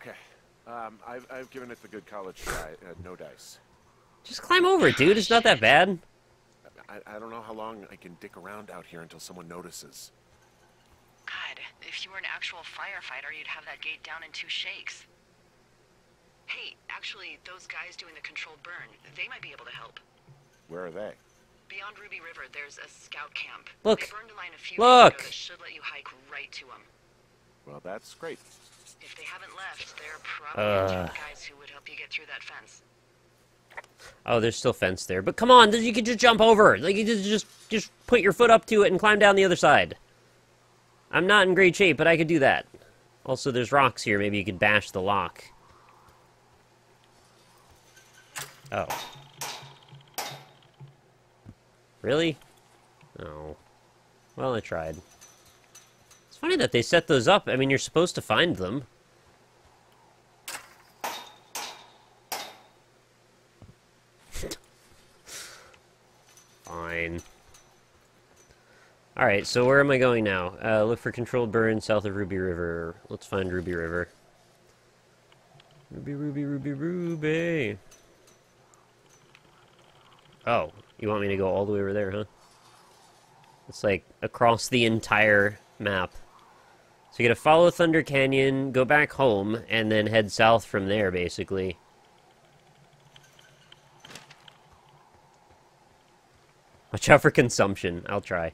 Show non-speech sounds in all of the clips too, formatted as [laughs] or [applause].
Okay. Um, I've, I've given it the good college try. Uh, no dice. Just climb over it, dude. It's not that bad. I, I don't know how long I can dick around out here until someone notices. God, if you were an actual firefighter, you'd have that gate down in two shakes. Hey, actually, those guys doing the controlled burn, they might be able to help. Where are they? Beyond Ruby River, there's a scout camp. Look. They burned a line a few Look. ago that should let you hike right to them. Well, that's great. If they haven't left, they're probably Uh. the guys who would help you get through that fence. Oh, there's still fence there. But come on, you can just jump over. Like you just just just put your foot up to it and climb down the other side. I'm not in great shape, but I could do that. Also, there's rocks here. Maybe you could bash the lock. Oh. Really? Oh. Well, I tried. Funny that they set those up. I mean, you're supposed to find them. Fine. Alright, so where am I going now? Uh, look for controlled burn south of Ruby River. Let's find Ruby River. Ruby, Ruby, Ruby, Ruby. Oh, you want me to go all the way over there, huh? It's like across the entire map. So you gotta follow Thunder Canyon, go back home, and then head south from there, basically. Watch out for consumption. I'll try.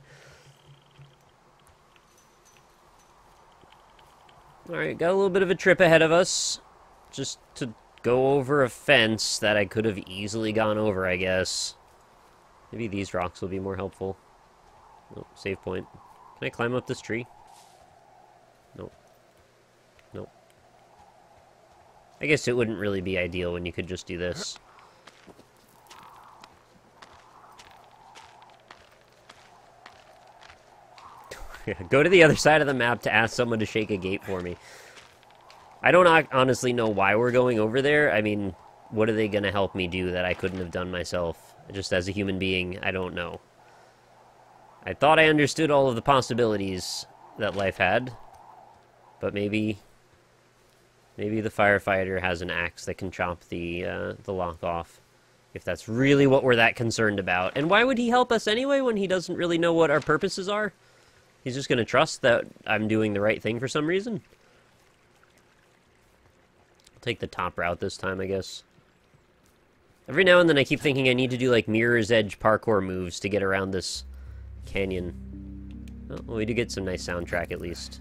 Alright, got a little bit of a trip ahead of us. Just to go over a fence that I could have easily gone over, I guess. Maybe these rocks will be more helpful. Nope, save point. Can I climb up this tree? Nope. Nope. I guess it wouldn't really be ideal when you could just do this. [laughs] Go to the other side of the map to ask someone to shake a gate for me. I don't honestly know why we're going over there. I mean, what are they going to help me do that I couldn't have done myself? Just as a human being, I don't know. I thought I understood all of the possibilities that life had, but maybe maybe the firefighter has an axe that can chop the uh, the lock off. If that's really what we're that concerned about. And why would he help us anyway when he doesn't really know what our purposes are? He's just going to trust that I'm doing the right thing for some reason. I'll take the top route this time, I guess. Every now and then I keep thinking I need to do like Mirror's Edge parkour moves to get around this canyon. Well, we do get some nice soundtrack at least.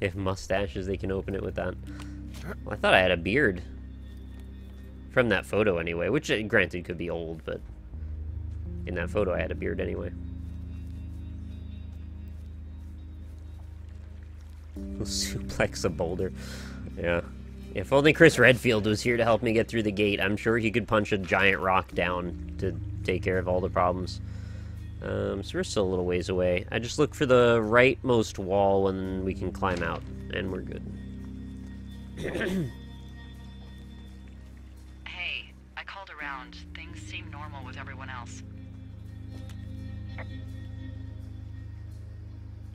They have mustaches, they can open it with that. Well, I thought I had a beard. From that photo, anyway. Which, uh, granted, could be old, but... In that photo, I had a beard anyway. We'll [laughs] suplex a boulder. Yeah. If only Chris Redfield was here to help me get through the gate, I'm sure he could punch a giant rock down to take care of all the problems. Um, so we're still a little ways away. I just look for the rightmost wall and we can climb out, and we're good. [clears throat] Hey, I called around. Things seem normal with everyone else.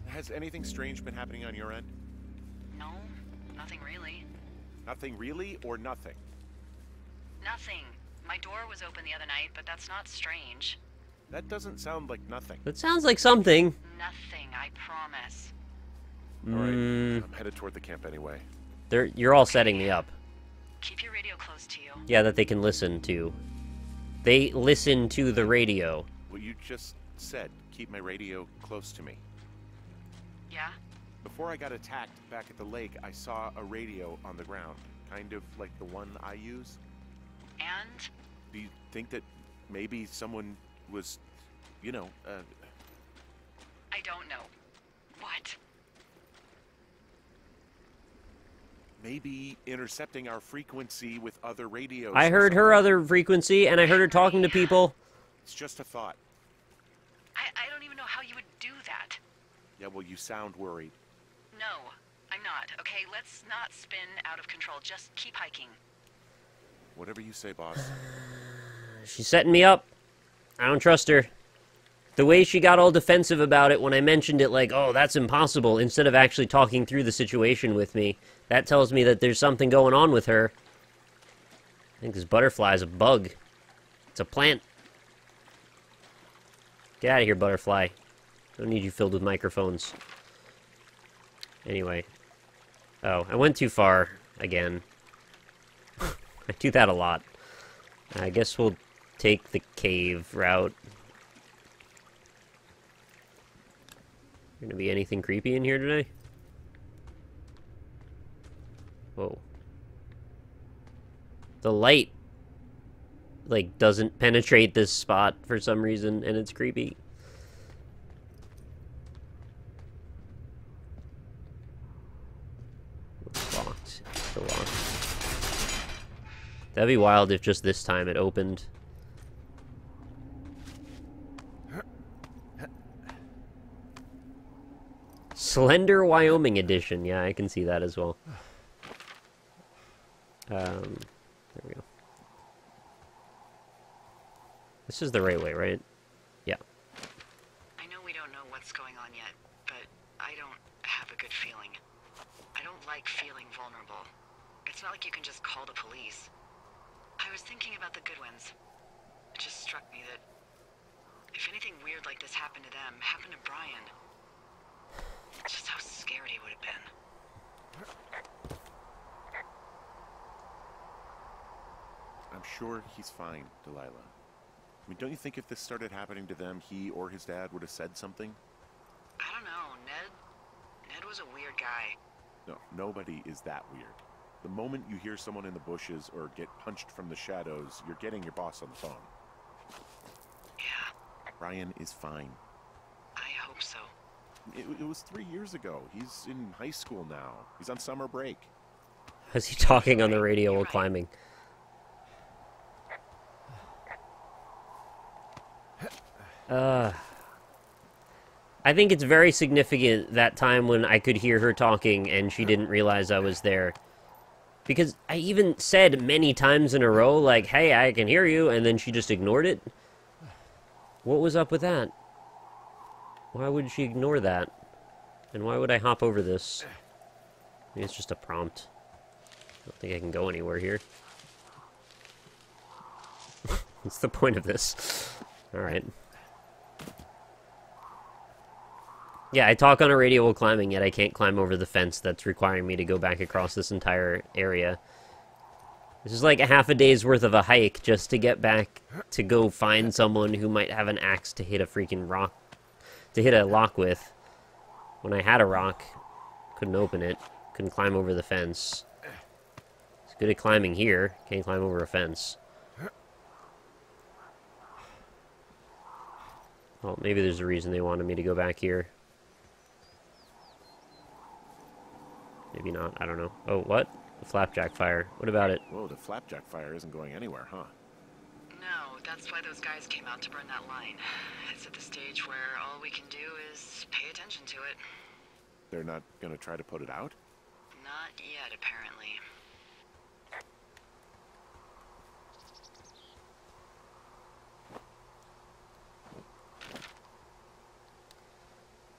Has anything strange been happening on your end? No, nothing really. Nothing really, or nothing? Nothing. My door was open the other night, but that's not strange. That doesn't sound like nothing. That sounds like something. Nothing, I promise. All right, Mm, I'm headed toward the camp anyway. they're, you're all setting me up. Keep your radio close to you. Yeah, that they can listen to. They listen to the radio. What you just said, keep my radio close to me. Yeah? Before I got attacked back at the lake, I saw a radio on the ground, kind of like the one I use. And? Do you think that maybe someone was, you know, uh, I don't know. What? maybe intercepting our frequency with other radios? I heard her other frequency, and I heard her talking to people. It's just a thought. I, I don't even know how you would do that. Yeah, well, you sound worried. No, I'm not. Okay, let's not spin out of control. Just keep hiking. Whatever you say, boss. [sighs] She's setting me up. I don't trust her. The way she got all defensive about it when I mentioned it, like, oh, that's impossible, instead of actually talking through the situation with me, that tells me that there's something going on with her. I think this butterfly is a bug. It's a plant. Get out of here, butterfly. Don't need you filled with microphones. Anyway. Oh, I went too far again. [laughs] I do that a lot. I guess we'll take the cave route. Gonna be anything creepy in here today? Whoa. The light, like, doesn't penetrate this spot for some reason, and it's creepy. Locked. Locked. That'd be wild if just this time it opened. Slender Wyoming edition. Yeah, I can see that as well. Um, there we go. This is the right way, right? Yeah. I know we don't know what's going on yet, but I don't have a good feeling. I don't like feeling vulnerable. It's not like you can just call the police. I was thinking about the Goodwins. It just struck me that if anything weird like this happened to them, happened to Brian, just how scared he would have been. I'm sure he's fine, Delilah. I mean, don't you think if this started happening to them, he or his dad would have said something? I don't know, Ned. Ned was a weird guy. No, nobody is that weird. The moment you hear someone in the bushes or get punched from the shadows, you're getting your boss on the phone. Yeah, Brian is fine. I hope so. It, it was three years ago. He's in high school now. He's on summer break. Is he talking on the radio while climbing? Uh, I think it's very significant that time when I could hear her talking and she didn't realize I was there. Because I even said many times in a row, like, hey, I can hear you, and then she just ignored it. What was up with that? Why would she ignore that? And why would I hop over this? Maybe it's just a prompt. I don't think I can go anywhere here. [laughs] What's the point of this? Alright. Yeah, I talk on a radio while climbing, yet I can't climb over the fence that's requiring me to go back across this entire area. This is like a half a day's worth of a hike just to get back to go find someone who might have an axe to hit a freaking rock, to hit a lock with. When I had a rock, couldn't open it, couldn't climb over the fence. It's good at climbing here, can't climb over a fence. Well, maybe there's a reason they wanted me to go back here. Maybe not, I don't know. Oh, what? The flapjack fire. What about it? Whoa, the flapjack fire isn't going anywhere, huh? No, that's why those guys came out to burn that line. It's at the stage where all we can do is pay attention to it. They're not gonna try to put it out? Not yet, apparently.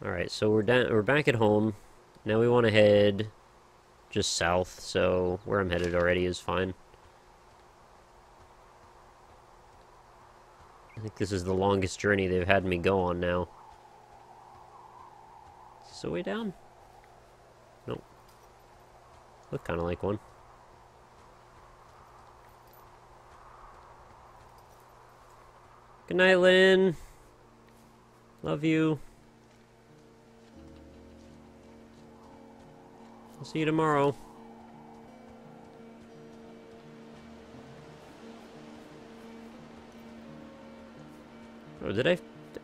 Alright, so we're down we're back at home. Now we want to head just south, so where I'm headed already is fine. I think this is the longest journey they've had me go on now. Is this a way down? Nope. Look kind of like one. Good night, Lynn. Love you. I'll see you tomorrow. Oh, did I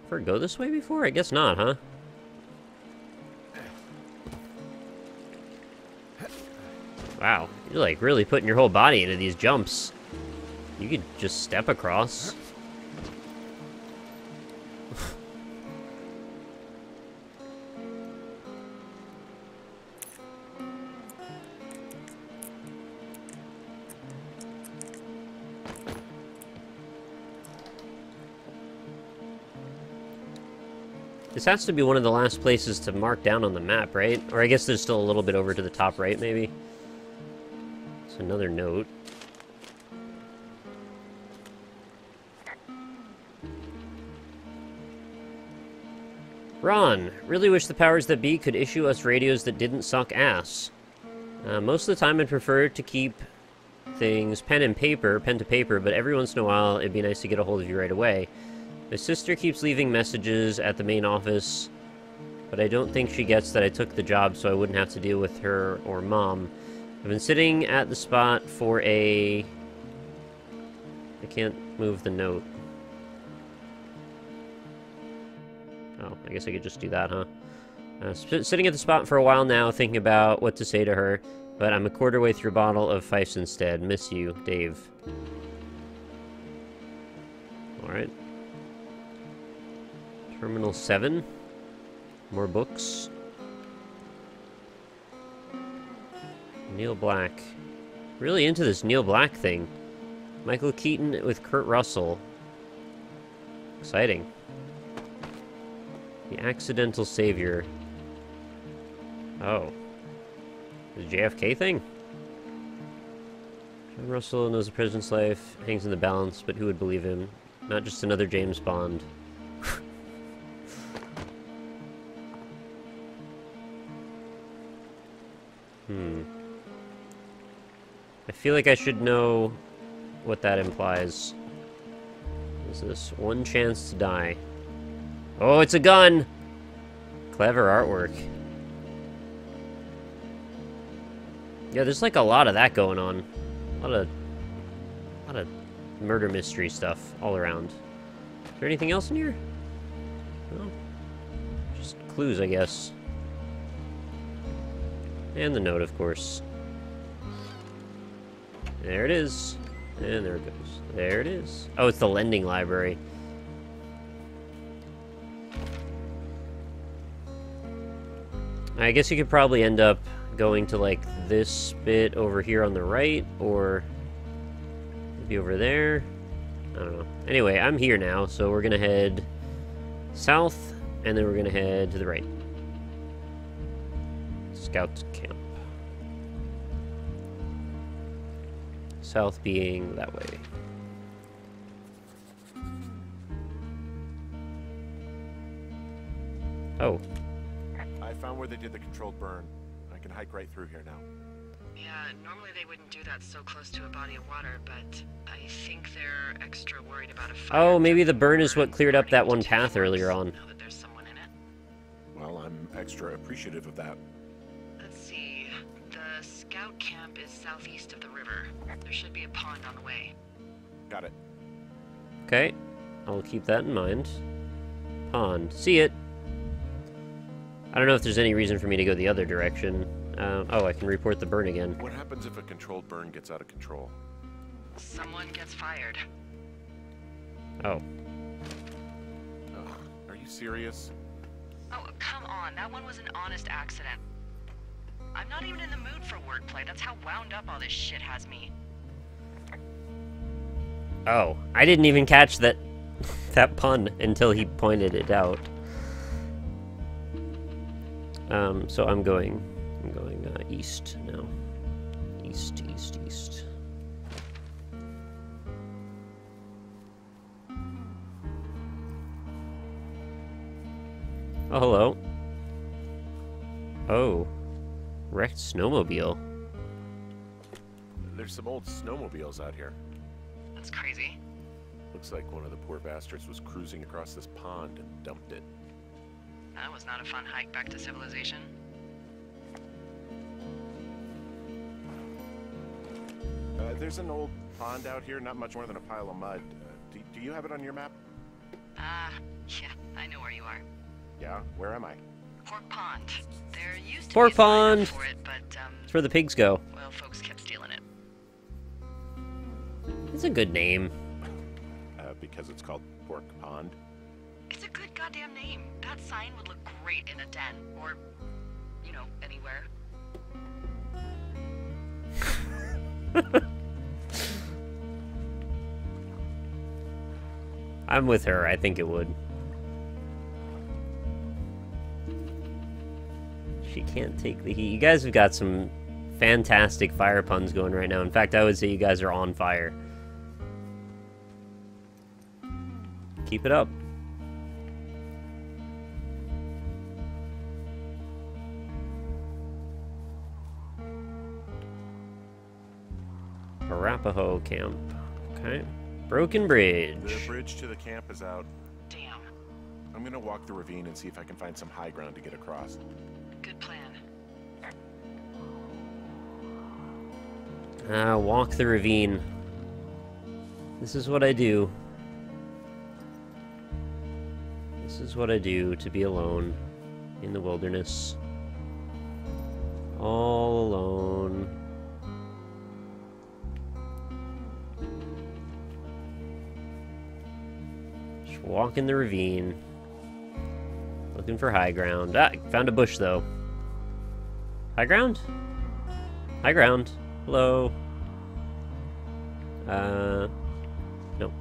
ever go this way before? I guess not, huh? Wow, you're like really putting your whole body into these jumps. You could just step across. This has to be one of the last places to mark down on the map, right? Or I guess there's still a little bit over to the top right, maybe? It's another note. Ron, really wish the powers that be could issue us radios that didn't suck ass. Uh, most of the time I'd prefer to keep things pen and paper, pen to paper, but every once in a while it'd be nice to get a hold of you right away. My sister keeps leaving messages at the main office, but I don't think she gets that I took the job so I wouldn't have to deal with her or mom. I've been sitting at the spot for a... I can't move the note. Oh, I guess I could just do that, huh? Uh, sitting at the spot for a while now, thinking about what to say to her, but I'm a quarter way through a bottle of Fifes instead. Miss you, Dave. Alright. Terminal 7. More books. Neil Black. Really into this Neil Black thing. Michael Keaton with Kurt Russell. Exciting. The Accidental Savior. Oh. The JFK thing? John Russell knows the president's life, hangs in the balance, but who would believe him? Not just another James Bond. Feel like I should know what that implies. Is this one chance to die? Oh, it's a gun! Clever artwork. Yeah, there's like a lot of that going on. A lot of... A lot of murder mystery stuff all around. Is there anything else in here? No. Just clues, I guess. And the note, of course. There it is. And there it goes. There it is. Oh, it's the lending library. I guess you could probably end up going to like this bit over here on the right or maybe over there. I don't know. Anyway, I'm here now, so we're gonna head south and then we're gonna head to the right. Scout South being that way. Oh, I found where they did the controlled burn. I can hike right through here now. Yeah, normally they wouldn't do that so close to a body of water, but I think they're extra worried about a fire. Oh, maybe the burn is what cleared up that one path earlier on. Know that there's someone in it. Well, I'm extra appreciative of that. Let's see. The scout camp is southeast of the river. There should be a pond on the way. Got it. Okay, I'll keep that in mind. Pond. See it. I don't know if there's any reason for me to go the other direction. Uh, oh, I can report the burn again. What happens if a controlled burn gets out of control? Someone gets fired. Oh. Ugh, are you serious? Oh, come on. That one was an honest accident. I'm not even in the mood for wordplay. That's how wound up all this shit has me. Oh, I didn't even catch that [laughs] that pun until he pointed it out. Um, so I'm going, I'm going uh, east now. East, east, east. Oh, hello. Oh, wrecked snowmobile. There's some old snowmobiles out here. That's crazy. Looks like one of the poor bastards was cruising across this pond and dumped it. That was not a fun hike back to civilization. Uh, there's an old pond out here, not much more than a pile of mud. Uh, do, do you have it on your map? Ah, uh, [laughs] yeah, I know where you are. Yeah, where am I? Pork Pond. There used to Pork be Pond. for it, but um, It's where the pigs go. well, folks kept stealing it. It's a good name. Uh, because it's called Pork Pond. It's a good goddamn name. That sign would look great in a den, or, you know, anywhere. [laughs] I'm with her. I think it would. Can't take the heat. You guys have got some fantastic fire puns going right now. In fact, I would say you guys are on fire. Keep it up. Arapaho camp. Okay. Broken bridge. The bridge to the camp is out. Damn. I'm gonna walk the ravine and see if I can find some high ground to get across. Ah, walk the ravine. This is what I do. This is what I do to be alone in the wilderness. All alone. Just walk in the ravine. Looking for high ground. Ah, found a bush though. High ground? High ground. Hello. Uh, nope.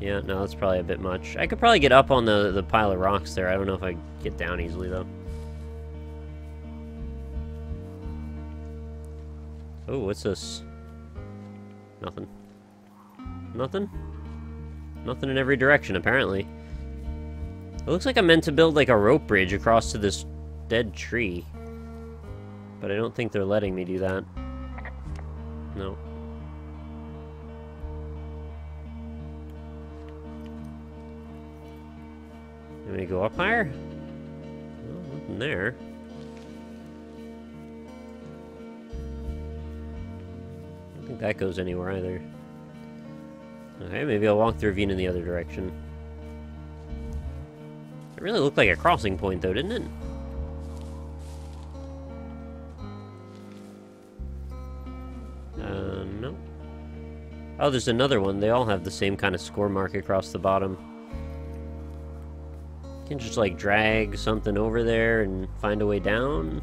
Yeah, no, that's probably a bit much. I could probably get up on the, the pile of rocks there. I don't know if I get down easily, though. Oh, what's this? Nothing. Nothing? Nothing in every direction, apparently. It looks like I'm meant to build, like, a rope bridge across to this dead tree. But I don't think they're letting me do that. No. Let me go up higher? No, nothing there. I don't think that goes anywhere either. Okay, maybe I'll walk the ravine in the other direction. It really looked like a crossing point though, didn't it? Oh, there's another one. They all have the same kind of score mark across the bottom. You can just, like, drag something over there and find a way down.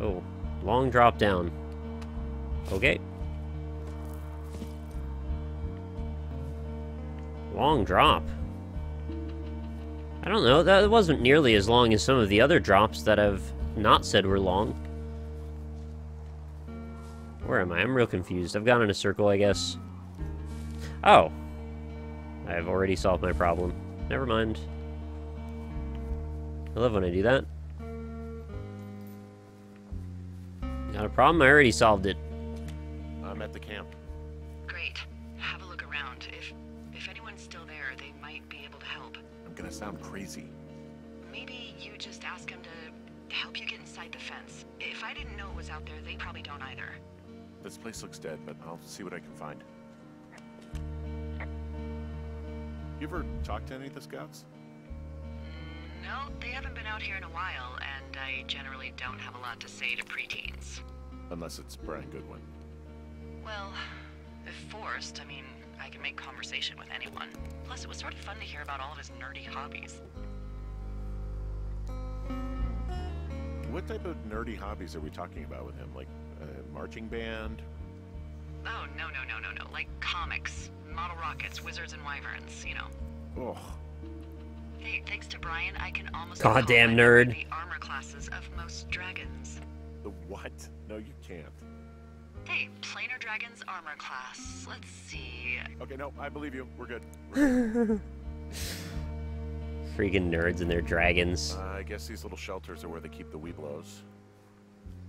Oh, long drop down. Okay. Long drop. I don't know, that wasn't nearly as long as some of the other drops that I've not said were long. Where am I? I'm real confused. I've gone in a circle, I guess. Oh. I've already solved my problem. Never mind. I love when I do that. Got a problem? I already solved it. I'm at the camp. Great. Have a look around. If if anyone's still there, they might be able to help. I'm gonna sound crazy. Maybe you just ask them to help you get inside the fence. If I didn't know it was out there, they probably don't either. This place looks dead, but I'll see what I can find. You ever talked to any of the scouts? No, they haven't been out here in a while, and I generally don't have a lot to say to preteens. Unless it's Brian Goodwin. Well, if forced, I mean, I can make conversation with anyone. Plus, it was sort of fun to hear about all of his nerdy hobbies. What type of nerdy hobbies are we talking about with him? Like a marching band? Oh, no, no, no, no, no. Like comics, model rockets, wizards, and wyverns, you know. Oh, Hey, thanks to Brian, I can almost Goddamn recall nerd. the armor classes of most dragons. the what? No, you can't. Hey, planar dragons armor class. Let's see. Okay, no, I believe you. We're good. [laughs] We're Freaking nerds and their dragons. Uh, I guess these little shelters are where they keep the Webelos.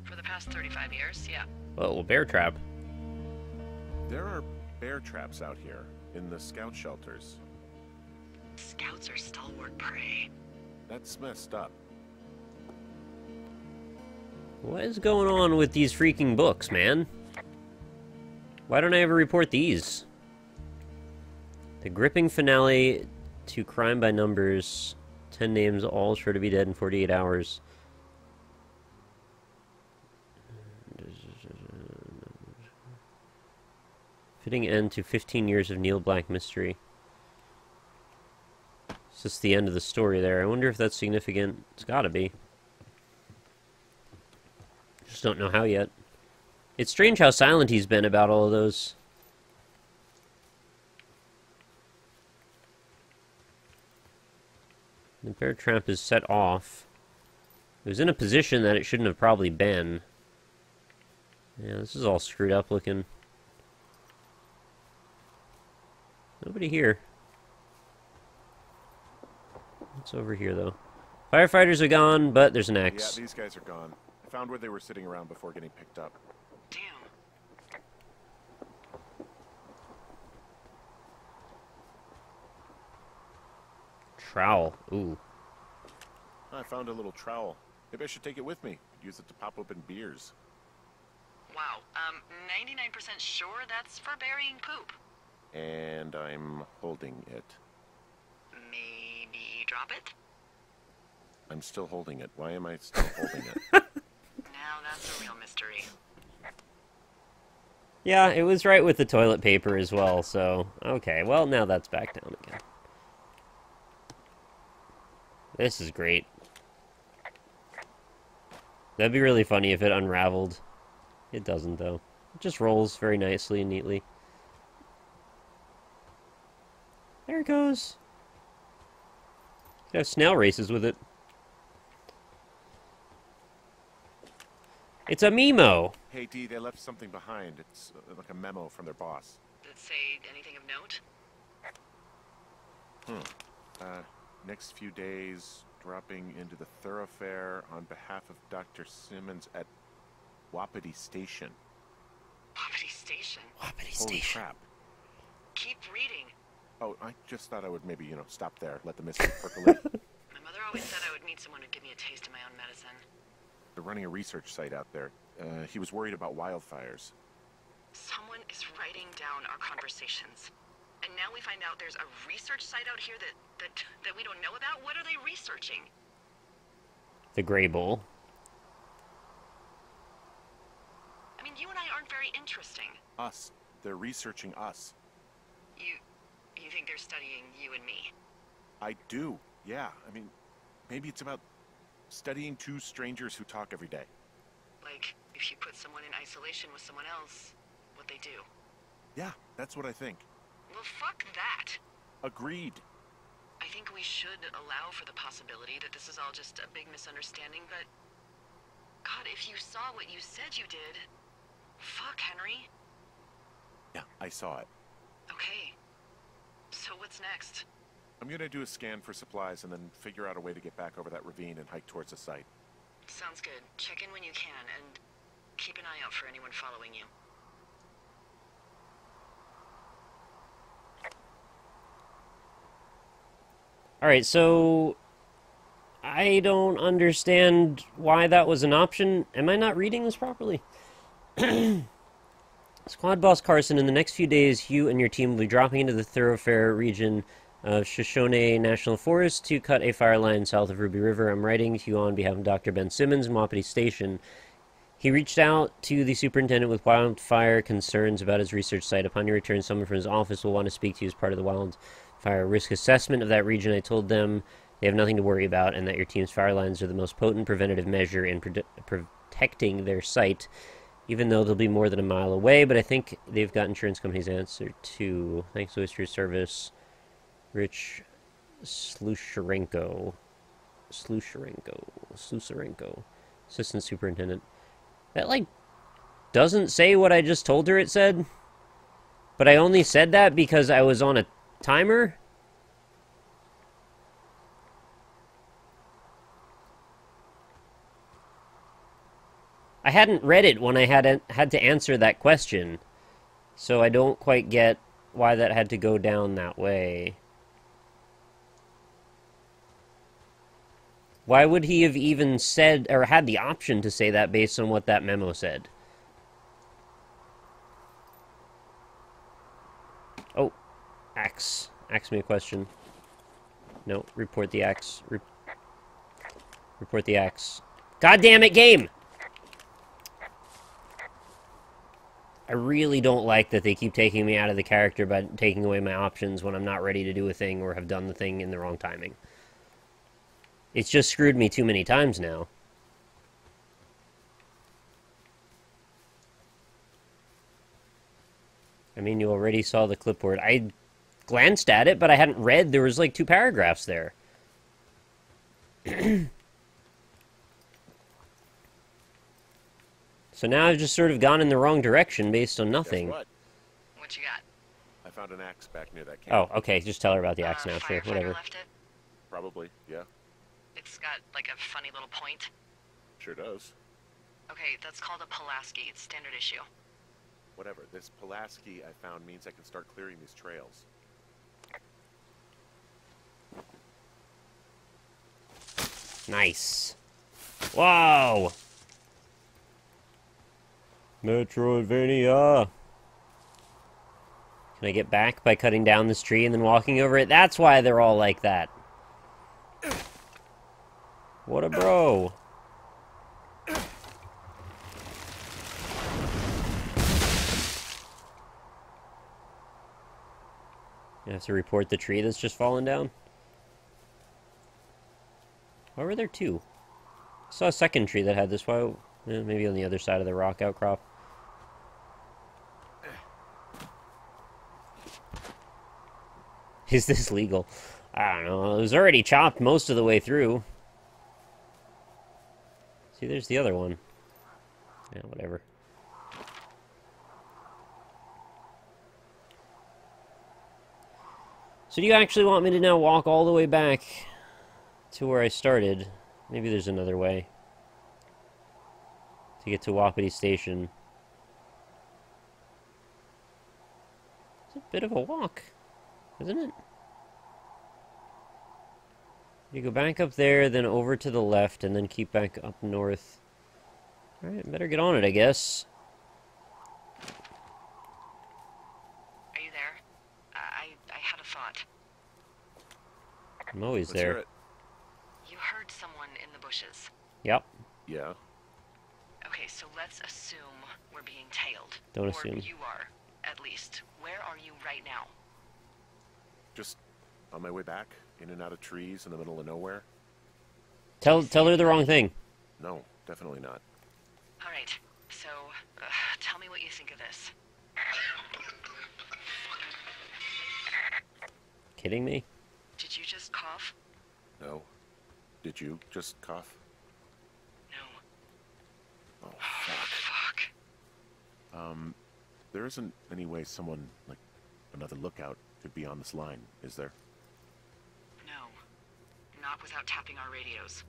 For the past 35 years, yeah. Oh, well, bear trap. There are bear traps out here in the scout shelters. Scouts are stalwart prey. That's messed up. What is going on with these freaking books, man? Why don't I ever report these? The gripping finale to Crime by Numbers. Ten names, all sure to be dead in 48 hours. Fitting end to 15 years of Neil Black mystery. It's just the end of the story there. I wonder if that's significant. It's gotta be. Just don't know how yet. It's strange how silent he's been about all of those. The bear trap is set off. It was in a position that it shouldn't have probably been. Yeah, this is all screwed up looking. Nobody here. What's over here, though? Firefighters are gone, but there's an axe. Yeah, X. these guys are gone. I found where they were sitting around before getting picked up. Damn. Trowel. Ooh. I found a little trowel. Maybe I should take it with me. Use it to pop open beers. Wow. Um, 99% sure that's for burying poop. And I'm holding it. Maybe drop it? I'm still holding it. Why am I still holding it? [laughs] Now that's a real mystery. Yeah, it was right with the toilet paper as well, so... Okay, well, now that's back down again. This is great. That'd be really funny if it unraveled. It doesn't, though. It just rolls very nicely and neatly. There it goes. Could have snail races with it. It's a Mimo! hey, Dee, they left something behind. It's uh, like a memo from their boss. Did it say anything of note? Uh, next few days, dropping into the Thorofare on behalf of Dr. Simmons at Wapiti Station. Wapiti Station. Wapiti Holy crap. Keep reading. Oh, I just thought I would maybe, you know, stop there, let the mystery percolate. [laughs] My mother always said I would meet someone who'd give me a taste of my own medicine. They're running a research site out there. Uh, he was worried about wildfires. Someone is writing down our conversations. And now we find out there's a research site out here that, that, that we don't know about? What are they researching? The Grey Bull. I mean, you and I aren't very interesting. Us. They're researching us. You, think they're studying you and me? I do. Yeah. I mean, maybe it's about studying two strangers who talk every day. Like, if you put someone in isolation with someone else, what they do? Yeah, that's what I think. Well, fuck that. Agreed. I think we should allow for the possibility that this is all just a big misunderstanding, but... God, if you saw what you said you did... Fuck, Henry. Yeah, I saw it. Okay. So what's next? I'm gonna do a scan for supplies and then figure out a way to get back over that ravine and hike towards the site. Sounds good. Check in when you can, and keep an eye out for anyone following you. Alright, so... I don't understand why that was an option. Am I not reading this properly? [clears throat] Squad Boss Carson, in the next few days, you and your team will be dropping into the Thorofare region of Shoshone National Forest to cut a fire line south of Ruby River. I'm writing to you on behalf of Dr. Ben Simmons, Wapiti Station. He reached out to the superintendent with wildfire concerns about his research site. Upon your return, someone from his office will want to speak to you as part of the wildfire risk assessment of that region. I told them they have nothing to worry about and that your team's fire lines are the most potent preventative measure in prote- protecting their site, even though they'll be more than a mile away. But I think they've got insurance company's answer too. Thanks your service, Rich Slusharenko. Slusharenko. Slusarenko. Assistant Superintendent. That, like, doesn't say what I just told her it said. But I only said that because I was on a timer. I hadn't read it when I had had to answer that question. So I don't quite get why that had to go down that way. Why would he have even said or had the option to say that based on what that memo said? Oh, axe. Ask me a question. No, report the axe. Re report the axe. God damn it, game! I really don't like that they keep taking me out of the character by taking away my options when I'm not ready to do a thing or have done the thing in the wrong timing. It's just screwed me too many times now. I mean, you already saw the clipboard. I glanced at it, but I hadn't read. There was like two paragraphs there. [clears throat] so now I've just sort of gone in the wrong direction based on Guess nothing. what? What you got? I found an axe back near that camp. Oh, okay. Just tell her about the axe uh, now. Sure, firefighter whatever. left it. Probably, yeah. It's got like a funny little point. Sure does. Okay, that's called a Pulaski. It's standard issue. Whatever. This Pulaski I found means I can start clearing these trails. Nice. Wow. Metroidvania. Can I get back by cutting down this tree and then walking over it? That's why they're all like that. What a bro. You have to report the tree that's just fallen down? Why were there two? I saw a second tree that had this. Why? eh, maybe on the other side of the rock outcrop. [laughs] Is this legal? I don't know. It was already chopped most of the way through. See, there's the other one. Yeah, whatever. So do you actually want me to now walk all the way back to where I started? Maybe there's another way. To get to Wapiti Station. It's a bit of a walk, isn't it? You go back up there, then over to the left, and then keep back up north. Alright, better get on it, I guess. Are you there? Uh, I I had a thought. I'm always Let's there. You heard someone in the bushes. Yep. Yeah. Okay, so let's assume we're being tailed. Don't or assume. you are, at least. Where are you right now? Just on my way back, in and out of trees in the middle of nowhere. Tell tell her the wrong thing. No, definitely not. All right. So, uh, tell me what you think of this. Kidding me? Did you just cough? No. Did you just cough? No. Oh, fuck. Fuck. Um, there isn't any way someone, like, another lookout could be on this line, is there? No. Not without tapping our radios.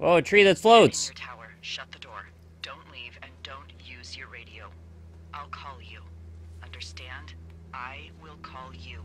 Oh, a tree that floats. Your tower. Shut the door. Don't leave and don't use your radio. I'll call you. Understand? I will call you.